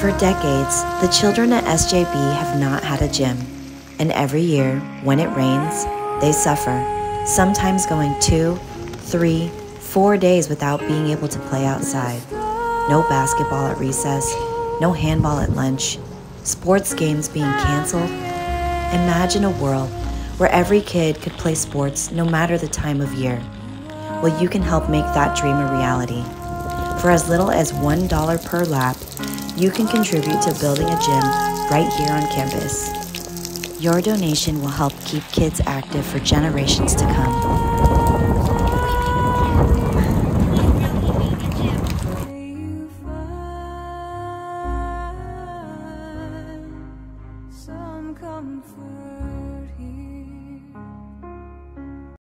For decades, the children at SJB have not had a gym. And every year, when it rains, they suffer, sometimes going two, three, four days without being able to play outside. No basketball at recess, no handball at lunch, sports games being canceled. Imagine a world where every kid could play sports no matter the time of year. Well, you can help make that dream a reality. For as little as $1 per lap, you can contribute to building a gym right here on campus. Your donation will help keep kids active for generations to come. comfort.